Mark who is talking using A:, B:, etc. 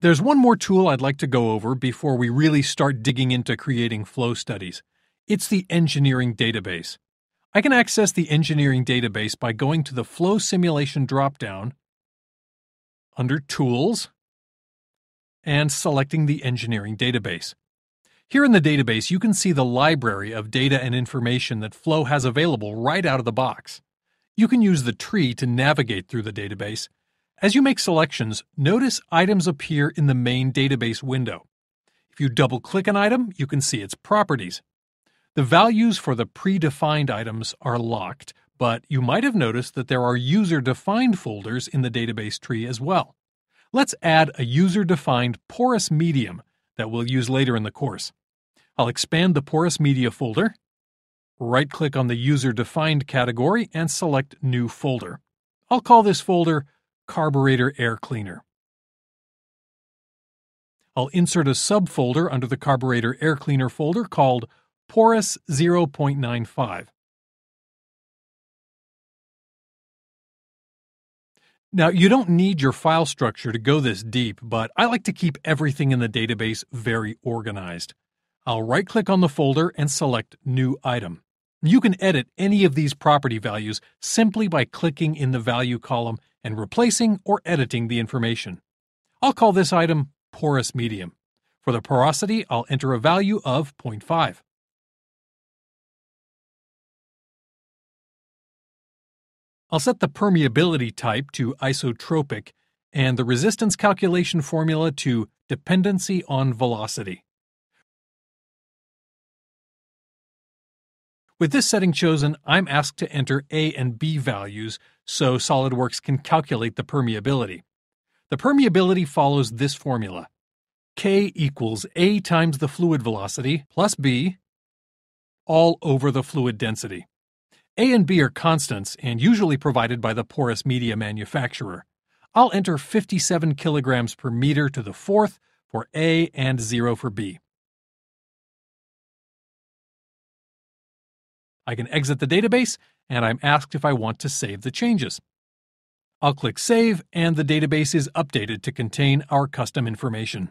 A: There's one more tool I'd like to go over before we really start digging into creating flow studies. It's the engineering database. I can access the engineering database by going to the Flow Simulation dropdown under Tools and selecting the engineering database. Here in the database, you can see the library of data and information that Flow has available right out of the box. You can use the tree to navigate through the database. As you make selections, notice items appear in the main database window. If you double click an item, you can see its properties. The values for the predefined items are locked, but you might have noticed that there are user-defined folders in the database tree as well. Let's add a user-defined porous medium that we'll use later in the course. I'll expand the porous media folder, right-click on the user-defined category, and select New Folder. I'll call this folder Carburetor Air Cleaner. I'll insert a subfolder under the Carburetor Air Cleaner folder called porous 0.95. Now, you don't need your file structure to go this deep, but I like to keep everything in the database very organized. I'll right click on the folder and select New Item. You can edit any of these property values simply by clicking in the value column and replacing or editing the information. I'll call this item Porous Medium. For the porosity, I'll enter a value of 0.5. I'll set the permeability type to isotropic and the resistance calculation formula to dependency on velocity. With this setting chosen, I'm asked to enter A and B values so SOLIDWORKS can calculate the permeability. The permeability follows this formula. K equals A times the fluid velocity plus B all over the fluid density. A and B are constants and usually provided by the porous media manufacturer. I'll enter 57 kilograms per meter to the fourth for A and 0 for B. I can exit the database and I'm asked if I want to save the changes. I'll click Save and the database is updated to contain our custom information.